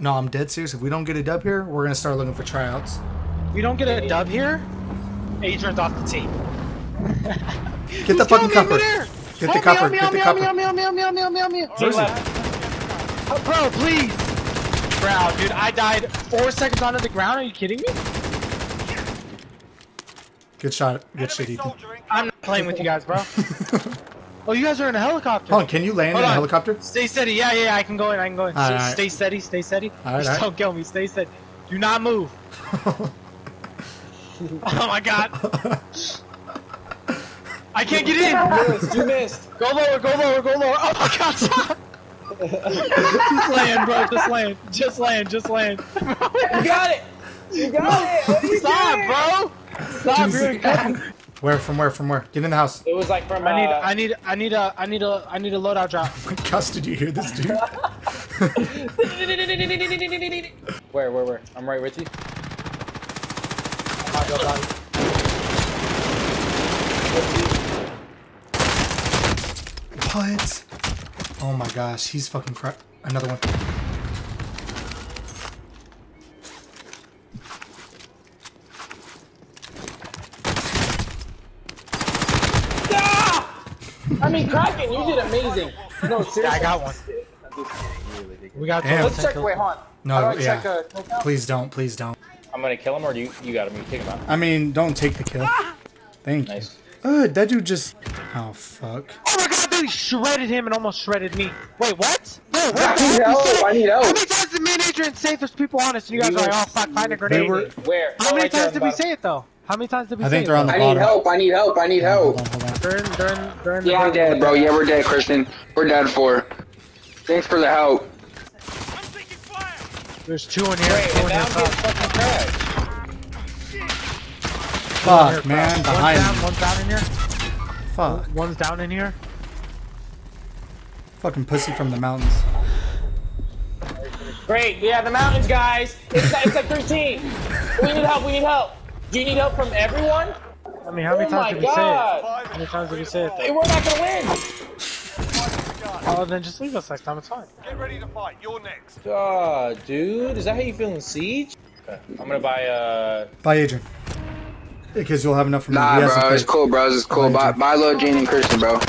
No, I'm dead serious. If we don't get a dub here, we're gonna start looking for tryouts. We don't get a dub here. Adrian's off the team. Get the fucking cupper. Get the Help cupper. Get the me, help me, cupper. Oh, bro, please. Bro, dude, I died four seconds onto the ground. Are you kidding me? Good shot. Good shit, Ethan. I'm not playing with you guys, bro. oh, you guys are in a helicopter. Hold on, can you land Hold in a helicopter? Stay steady. Yeah, yeah, yeah, I can go in. I can go in. All stay, right. stay steady. Stay steady. All right, Just all right. don't kill me. Stay steady. Do not move. oh my god. I can't get in. missed, you missed. Go lower. Go lower. Go lower. Oh my god. Stop. just land, bro. Just land. Just land. Just land. You got it. You got it. What are you Stop, doing? bro. Stop. You're good. Where? From where? From where? Get in the house. It was like from. I need. uh, I need. I need a. I need a. I need a loadout drop. Gus, did you hear this dude? Where, where, where? I'm right with you. what? Oh my gosh, he's fucking crap. Another one. I mean, Kraken, you did amazing. No, seriously. Yeah, I got one. We got. Damn. Let's check. Wait, hold on. No, How do I yeah. check, uh. Please don't. Please don't. I'm gonna kill him, or do you? You got him. You take him out. I mean, don't take the kill. Thank you. Nice. Uh, that dude just. Oh fuck. Oh my god, dude, he shredded him and almost shredded me. Wait, what? No, what? I need help. I need How many times did me and Adrian say there's people on us and you guys are like, oh fuck, find a They grenade? were. Where? How Oh, many right times did we say it though? How many times did we I say think they're on the I need help. I need help. I need help. Hold on, hold. During, during, during the Yeah, I'm dead, bro. Yeah, we're dead, Christian. We're dead for. Thanks for the help. There's two in here. Wait, two in here. Fucking crashed. Fuck, man. One's Behind down, me. one's down in here. Fuck. One's down in here. Fucking pussy from the mountains. Great. Yeah, the mountains, guys. It's it's like 13. We need help. We need help. Do you need help from everyone? I mean, how many Oh times my did we say it? god. How many times did we say it? Hey, we're not gonna win. Oh, then just leave us next time. It's fine. Get ready to fight. You're next. God, dude, is that how you feel in Siege? Okay, I'm gonna buy uh. Bye, Adrian. Because you'll have enough for me. Nah, He hasn't bro. It's cool, bro. It's cool. Bye, bye, Lil Gene and Christian, bro.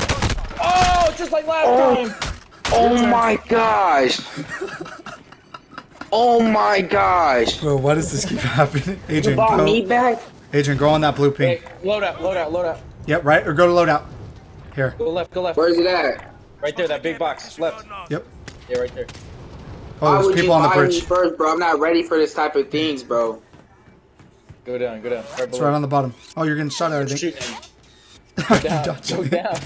Oh, just like last time. Oh my gosh. Oh my gosh. Bro, why does this keep happening? Adrian, Bought me back. Adrian, go on that blue ping. Hey, load up, load up, load up. Yep, right? Or go to loadout. Here. Go left, go left. Where's it at? Right there, that big box. Left. Yep. Yeah, right there. Oh, Why there's would people you on the buy me bridge. first, bro? I'm not ready for this type of things, bro. Go down, go down. Right It's right on the bottom. Oh, you're getting shot at, I think. Shoot him. Down. Go down.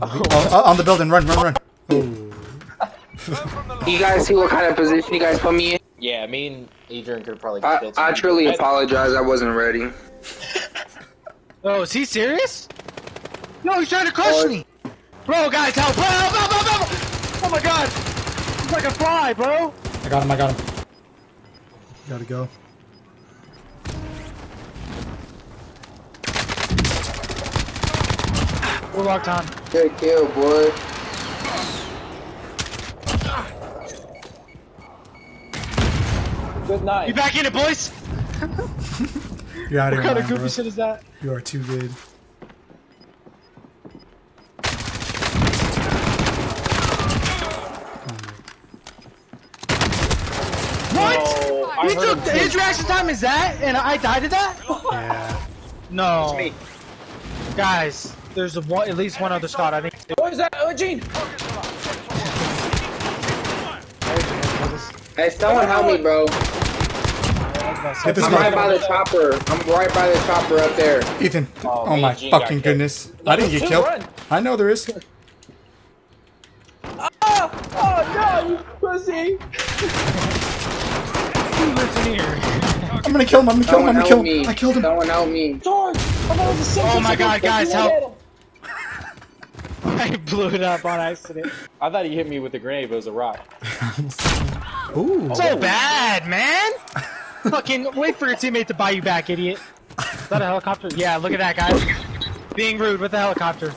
Oh, oh, on the building. Run, run, run. You guys see what kind of position you guys put me in? Yeah, me and Adrian could have probably I, killed I someone. truly apologize. I wasn't ready. Oh, is he serious? No, he's trying to crush Oh. me. Bro, guys, help! Bro, help, help, help, help! Oh my god! He's like a fly, bro. I got him, I got him. Gotta go. We're locked on. Good kill, boy. Good night. You back in it, boys? You're out of What kind mind, of goofy bro. shit is that? You are too good. What? Oh, you took him the too. his reaction time is that, and I died to that? Yeah. No, me. guys. There's a one, at least one other squad. I think. What is that? Oh, Gene. Hey, someone help me, bro. Hit this I'm right by the chopper. I'm right by the chopper up there. Ethan. Oh, Oh, my and Gene got fucking killed. goodness. I didn't get killed. run. I know there is. Oh, oh no, you pussy. Listen here. I'm gonna kill him. I'm gonna kill him. I'm gonna kill him. me. I killed him. Someone help me. George, I thought it was a six Oh my God, something. guys, help. I blew it up on accident. I thought he hit me with a grenade, but it was a rock. Ooh. So bad, man. Fucking wait for your teammate to buy you back, idiot. Is that a helicopter? Yeah, look at that guy. Being rude with the helicopter.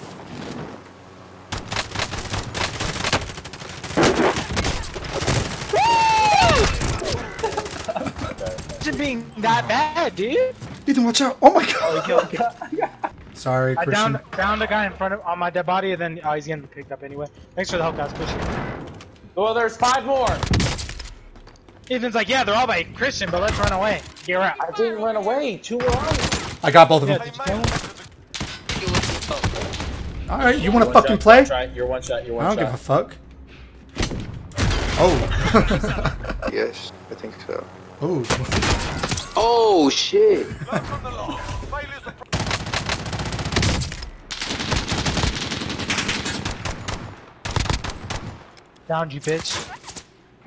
Imagine being that bad, dude. Ethan, watch out! Oh my god! Oh, Sorry, I Christian. I downed, downed a guy in front of on my dead body, and then oh, he's getting picked up anyway. Thanks for the help, guys. Appreciate it. Well, there's five more. Ethan's like, yeah, they're all by Christian, but let's run away. Get out. I didn't run away. Two were on me. I got both of Yeah, them. did you kill him? All right, you want to fucking shot, play? Try. You're one shot. You're one I don't shot. give a fuck. Oh. Yes, I think so. oh. Oh shit! Learn from the loss. Failures are Downed you, bitch.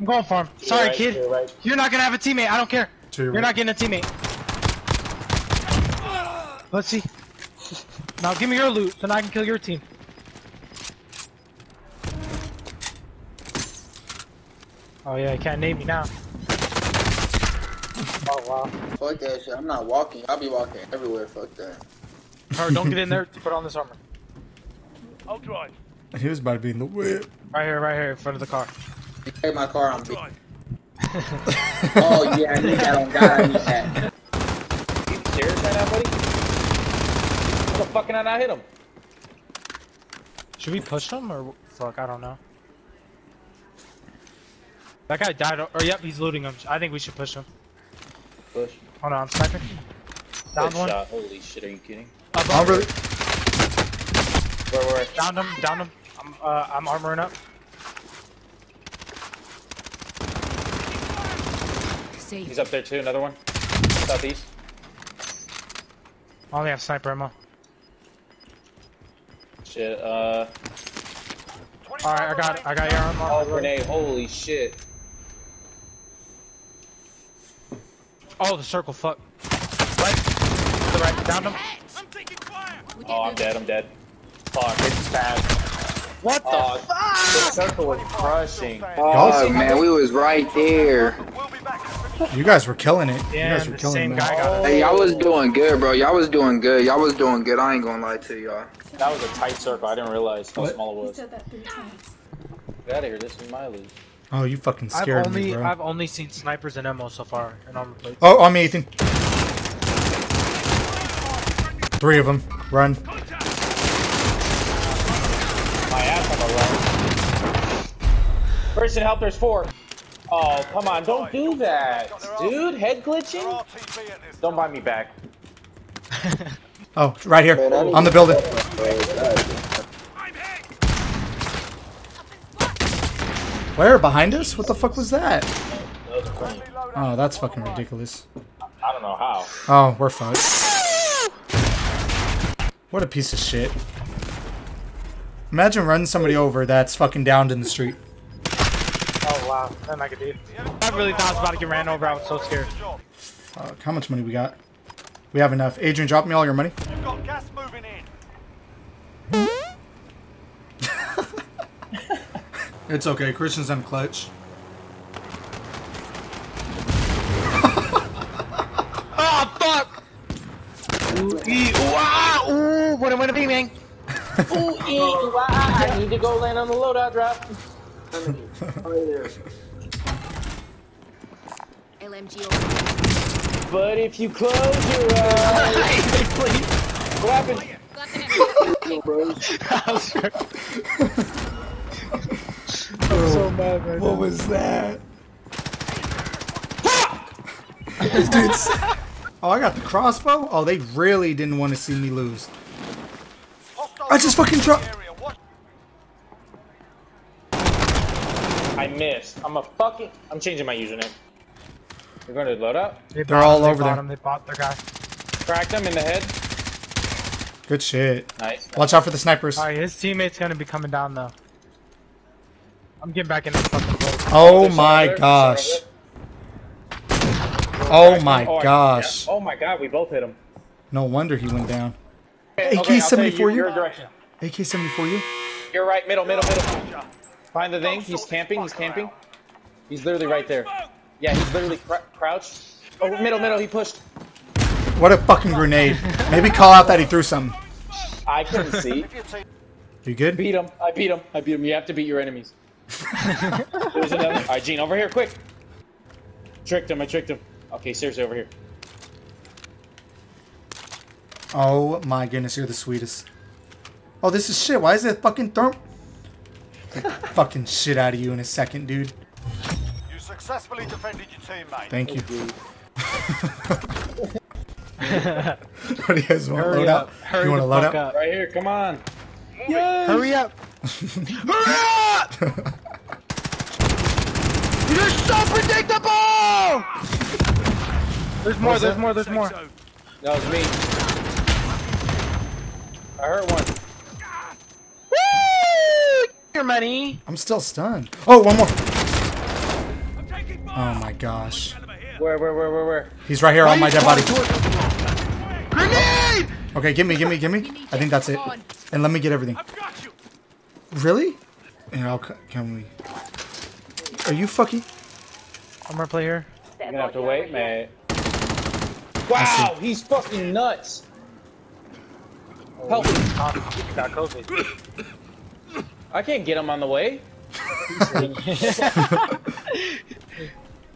I'm going for him. You're Sorry, right, kid. You're right. You're not gonna have a teammate. I don't care. To You're right. not getting a teammate. Let's see. Now give me your loot, so now I can kill your team. Oh yeah, you can't name me now. Oh wow. Fuck that shit. I'm not walking. I'll be walking everywhere. Fuck that. Alright, don't get in there to put on this armor. I'll drive. He was about to be in the whip. Right here, right here, in front of the car. You take my car on me. Drive. Oh yeah, I need that on God. I need that. You serious right now, buddy? How the fuck can I not hit him? Should we push him or fuck? I don't know. That guy died. Or, or yep, he's looting him. I think we should push him. Push. Hold on, I'm sniping. Down Good one. shot. Holy shit, are you kidding? Up, I'm up. really. Where, where? Down him. Down him. I'm uh, I'm armoring up. He's up there too. Another one. Southeast. I only have sniper ammo. Shit. Uh. All right, I got I got your armor. Oh, grenade. Holy shit. Oh, the circle. Fuck. Right. To the right. Down him. I'm taking fire. Oh, I'm dead. I'm dead. Fuck. It's fast. What the? Oh, the circle was crushing. Oh man, we was right there. You guys were killing it. You Yeah, guys were the killing same it. guy got it. Hey, y'all was doing good, bro. Y'all was doing good. Y'all was doing good. I ain't gonna lie to y'all. That was a tight circle. I didn't realize how What? small it He was. said that three times. Get out of here. This is my loot. Oh, you fucking I've scared only me, bro. I've only seen snipers and ammo so far and armor plates. Oh, on me, Ethan. Three of them. Run. My ass on the run. Person help, there's four. Oh, come on, don't do that. Dude, head glitching? RTB at this Don't buy me back. Oh, right here. On the building. Where? Behind us? What the fuck was that? That was clean. Oh, that's fucking ridiculous. I don't know how. Oh, we're fucked. What a piece of shit. Imagine running somebody over that's fucking downed in the street. Wow, nothing I could do. I really thought I was about to get ran over. I was so scared. Fuck, how much money we got? We have enough. Adrian, drop me all your money. You've got gas moving in. It's okay. Christian's on clutch. Oh fuck! Ooh, ee, ooh, ah, ooh, what a what a bee, man. Ooh, ee, ooh, ah, I need to go land on the loadout drop. LMG. But if you close your eyes, please. what happened? so mad right What was that? Dudes. Oh, I got the crossbow? Oh, they really didn't want to see me lose. I just fucking dropped. area. Watch. I missed. I'm a fucking. I'm changing my username. You're going to loadout? They They're all him, over bought there. Him, they bought their guy. Cracked him in the head. Good shit. Nice. Watch out for the snipers. Alright, his teammate's gonna be coming down though. I'm getting back in oh this fucking boat. Oh There's my gosh. Oh my Oh, gosh. yeah. Oh my god, we both hit him. No wonder he went down. Okay, AK-74 you? AK-74 you? You're right, middle, middle, middle. Find the thing. He's camping. He's camping. He's literally right there. Yeah, he's literally cr crouched. Oh, middle, middle. He pushed. What a fucking grenade. Maybe call out that he threw something. I couldn't see. You good? Beat him. I beat him. I beat him. You have to beat your enemies. There's another. All right, Gene, over here, quick. Tricked him. I tricked him. Okay, seriously, over here. Oh my goodness, you're the sweetest. Oh, this is shit. Why is it fucking therm? Fucking shit out of you in a second, dude. You successfully defended your teammate. Thank you. what do you guys want? Hurry Load up. out? Hurry you want to load fuck out? up. Right here, come on. Hurry up. Hurry up! You're so predictable! There's more, there's more, there's more. That was me. I hurt one. Woo! Your money. I'm still stunned. Oh, one more. Oh my gosh. Where, where, where, where, where? He's right here on my dead body. Grenade! Okay, give me, give me, give me. I think that's it. And let me get everything. Really? And I'll, can we? Are you fucking? I'm gonna play here. You're gonna have to wait, man. Wow, he's fucking nuts. Oh, Help me. Got COVID. I can't get them on the way.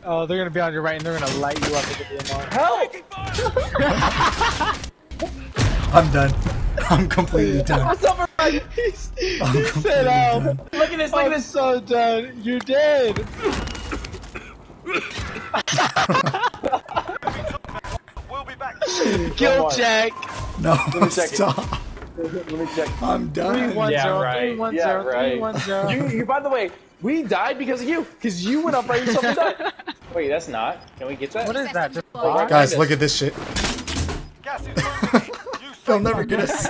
Oh, they're gonna be on your right and they're gonna light you up with the DMR. Help! I'm done. I'm completely done. What's up, everybody? I'm said, completely um, done. Look at this, look at I'm this. so done. You did. We'll be back. Kill on. check. No, check it. stop. Let me check. I'm Three done. one Yeah, zero. right. Three one Yeah, zero. Right. one zero. You, you, by the way, we died because of you. Because you went up by yourself and died. Wait, that's not. Can we get that? What is that? Just Deployed. Guys, look at this shit. Gas is moving in. You They'll never get us.